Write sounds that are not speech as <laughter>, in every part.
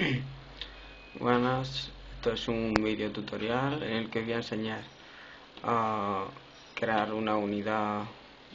<clears throat> Buenas, esto es un video tutorial en el que voy a enseñar a crear una unidad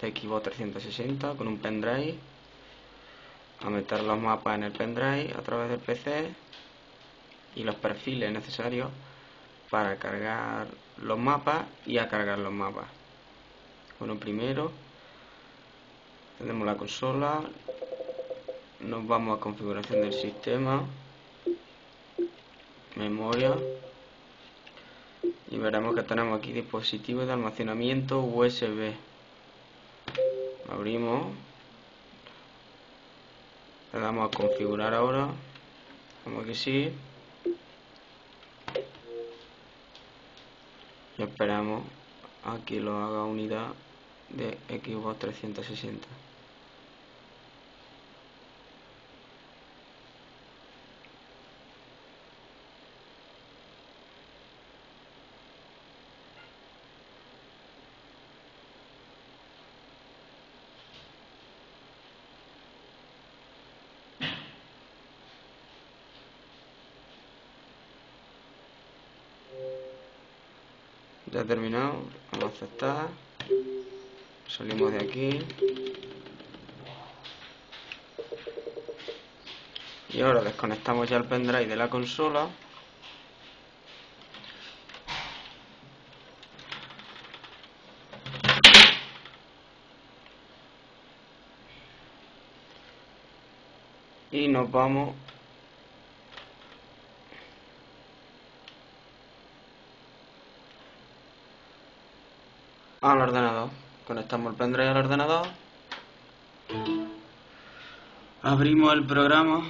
de Xbox 360 con un pendrive, a meter los mapas en el pendrive a través del PC y los perfiles necesarios para cargar los mapas y a cargar los mapas. Bueno, primero tenemos la consola, nos vamos a configuración del sistema memoria. Y veremos que tenemos aquí dispositivos de almacenamiento USB abrimos. Le damos a configurar ahora. Como que sí. Y esperamos a que lo haga unidad de Xbox 360 Ya terminado, vamos a aceptar. Salimos de aquí. Y ahora desconectamos ya el pendrive de la consola. Y nos vamos al ordenador. Conectamos el pendrive al ordenador. Abrimos el programa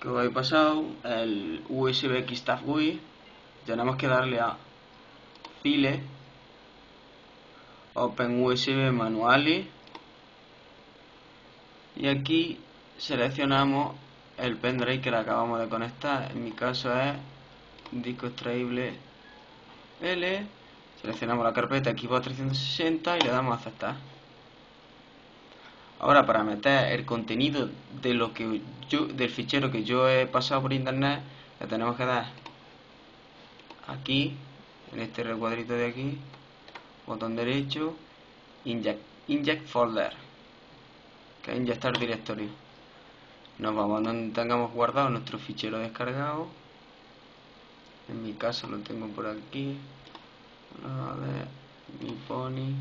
que os habéis pasado, el USB Keystaff GUI. Tenemos que darle a File, Open USB Manually y aquí seleccionamos el pendrive que le acabamos de conectar. En mi caso es disco extraíble L Seleccionamos la carpeta Xbox 360 y le damos a aceptar. Ahora para meter el contenido de lo que yo, del fichero que yo he pasado por internet, le tenemos que dar aquí, en este recuadrito de aquí, botón derecho, inject, inject folder, que es inyectar directorio. Nos vamos donde tengamos guardado nuestro fichero descargado. En mi caso lo tengo por aquí a ver mi pony.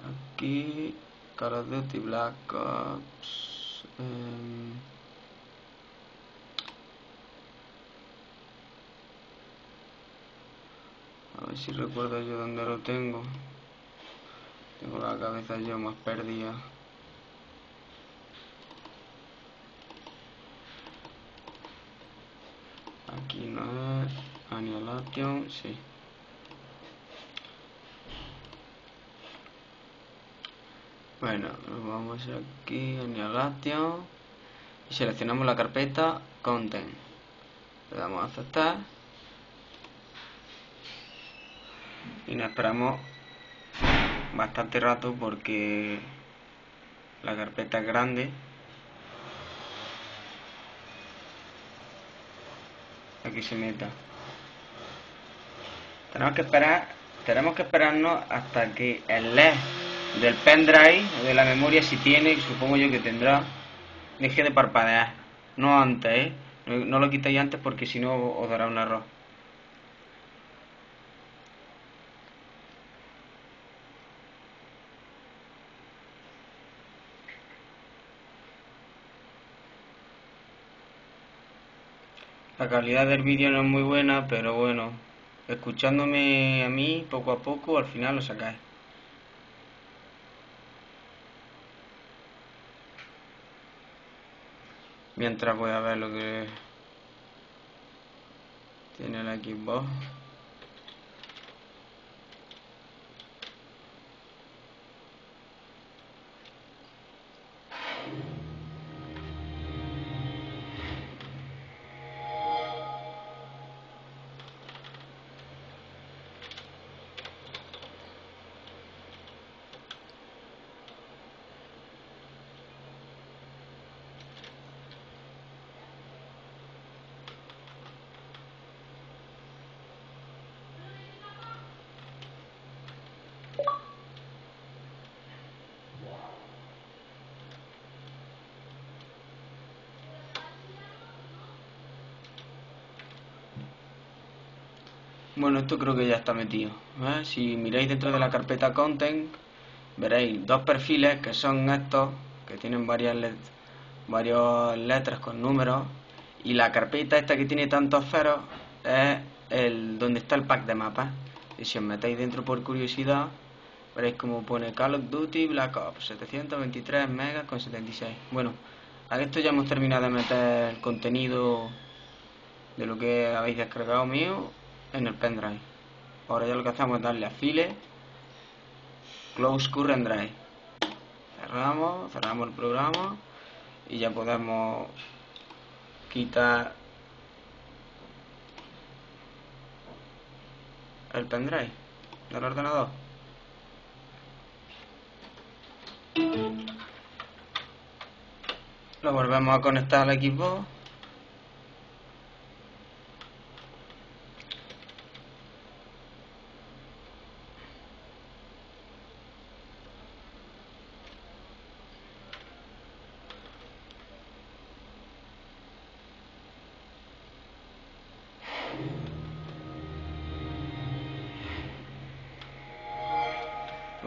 Aquí Call of Duty Black Ops um, a ver si recuerdo yo dónde lo tengo. Tengo la cabeza yo más perdida aquí no es Annihilation, sí. Bueno, vamos aquí Annihilation y seleccionamos la carpeta Content. Le damos a aceptar y nos esperamos bastante rato porque la carpeta es grande aquí se meta. Tenemos que esperar tenemos que esperarnos hasta que el LED del pendrive de la memoria si tiene supongo yo que tendrá deje de parpadear. No antes ¿eh? no lo quitéis antes porque si no os dará un error La calidad del vídeo no es muy buena, pero bueno, escuchándome a mí poco a poco, al final lo sacáis. Mientras voy a ver lo que tiene la Xbox. Bueno, esto creo que ya está metido. ¿eh? Si miráis dentro de la carpeta Content, veréis dos perfiles que son estos, que tienen varias, varias letras con números, y la carpeta esta que tiene tantos ceros es el donde está el pack de mapas. Y si os metéis dentro por curiosidad, veréis como pone Call of Duty Black Ops 723 megas con 76. Bueno, a esto ya hemos terminado de meter el contenido de lo que habéis descargado mío en el pendrive. Ahora ya lo que hacemos es darle a file, close current drive. Cerramos, cerramos el programa y ya podemos quitar el pendrive del ordenador. Lo volvemos a conectar al equipo.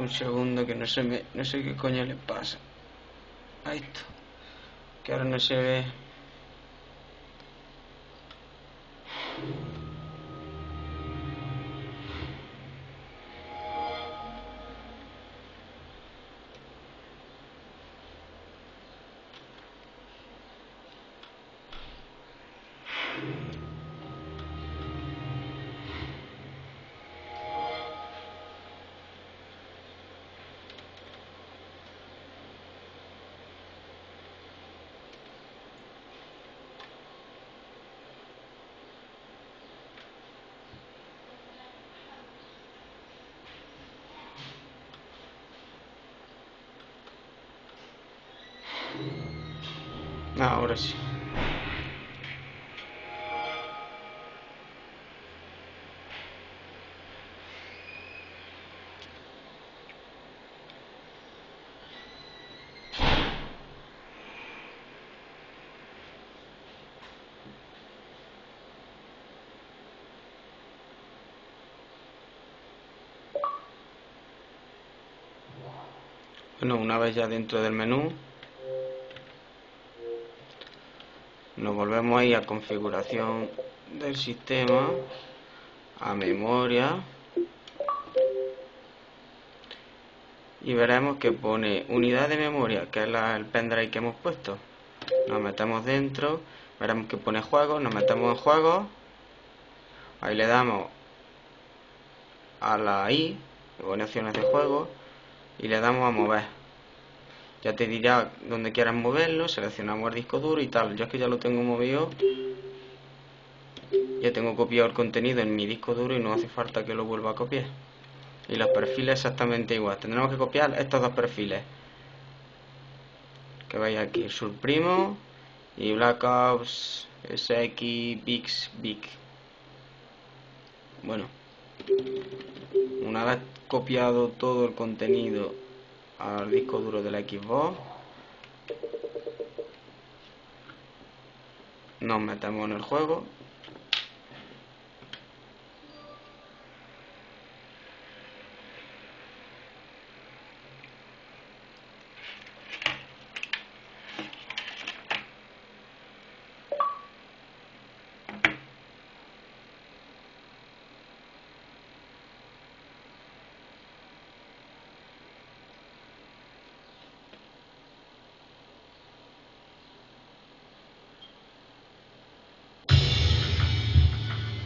Un segundo que no se me, no sé qué coño le pasa a esto. Que ahora no se ve. Ahora sí. Bueno, una vez ya dentro del menú, nos volvemos ahí a configuración del sistema, a memoria, y veremos que pone unidad de memoria, que es el pendrive que hemos puesto. Nos metemos dentro, veremos que pone juegos, nos metemos en juegos, ahí le damos a la I, opciones de juego, y le damos a mover. Ya te dirá dónde quieras moverlo, seleccionamos el disco duro y tal. Yo es que ya lo tengo movido, ya tengo copiado el contenido en mi disco duro y no hace falta que lo vuelva a copiar. Y los perfiles exactamente igual. Tendremos que copiar estos dos perfiles. Que veis aquí, Surprimo y Black Ops SX Big. Bueno, una vez copiado todo el contenido al disco duro de la Xbox. Nos metemos en el juego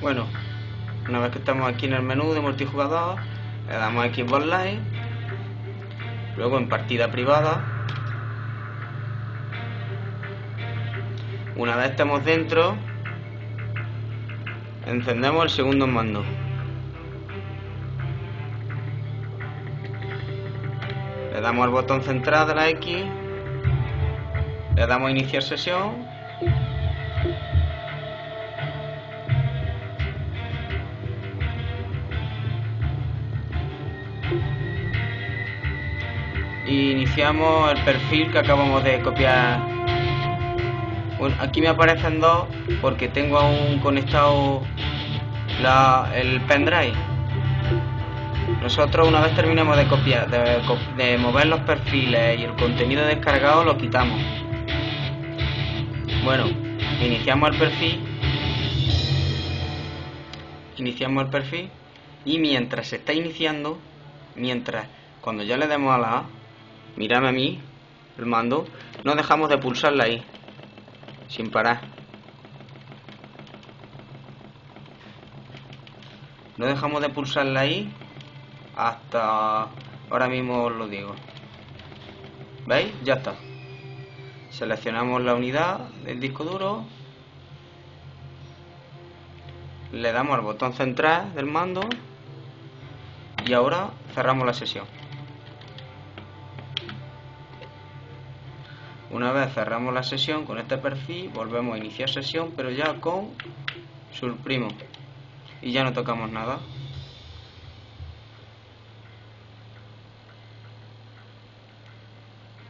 Bueno, una vez que estamos aquí en el menú de multijugador, le damos a Xbox Live, luego en partida privada. Una vez estemos dentro, encendemos el segundo mando. Le damos al botón central de la X, le damos a iniciar sesión iniciamos el perfil que acabamos de copiar. Bueno, aquí me aparecen dos porque tengo aún conectado el pendrive. Nosotros una vez terminemos de copiar, de mover los perfiles y el contenido descargado lo quitamos. Bueno, iniciamos el perfil. Iniciamos el perfil y mientras se está iniciando, mientras cuando ya le demos a la A, mírame a mí, el mando, no dejamos de pulsarla ahí, sin parar. No dejamos de pulsarla ahí hasta ahora mismo os lo digo. ¿Veis? Ya está. Seleccionamos la unidad del disco duro. Le damos al botón central del mando y ahora cerramos la sesión. Una vez cerramos la sesión con este perfil, volvemos a iniciar sesión, pero ya con Surprimo. Y ya no tocamos nada.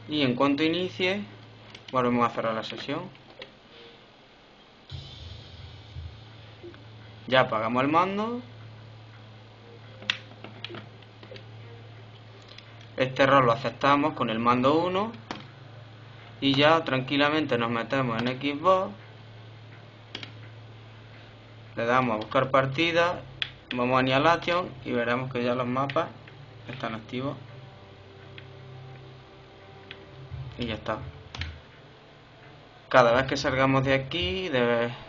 Y en cuanto inicie, volvemos a cerrar la sesión. Ya apagamos el mando. Este error lo aceptamos con el mando 1 y ya tranquilamente nos metemos en Xbox le damos a buscar partida vamos a Annihilation y veremos que ya los mapas están activos. Y ya está. Cada vez que salgamos de aquí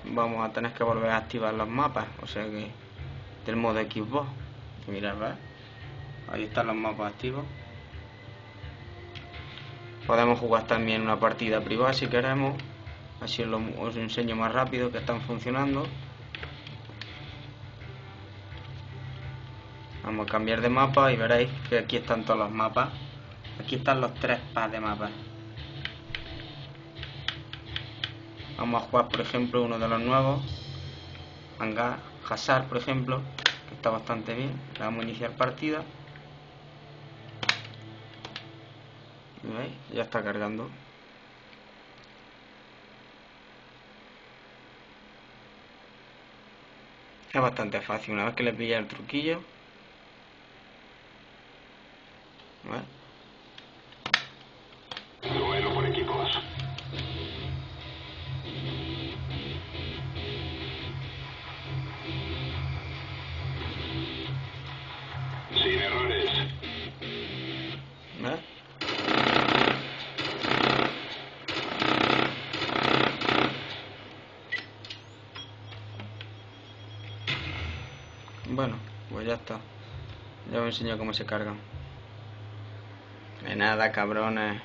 vamos a tener que volver a activar los mapas o sea que del modo Xbox. Mirad ahí están los mapas activos Podemos jugar también una partida privada si queremos. Así os, enseño más rápido que están funcionando. Vamos a cambiar de mapa y veréis que aquí están todos los mapas. Aquí están los tres packs de mapas. Vamos a jugar, por ejemplo, uno de los nuevos. Hangar, Hazard, por ejemplo, que está bastante bien. Le vamos a iniciar partida. Ya está cargando. Es bastante fácil, una vez que le pilla el truquillo. Bueno, enseño cómo se cargan. De nada, cabrones.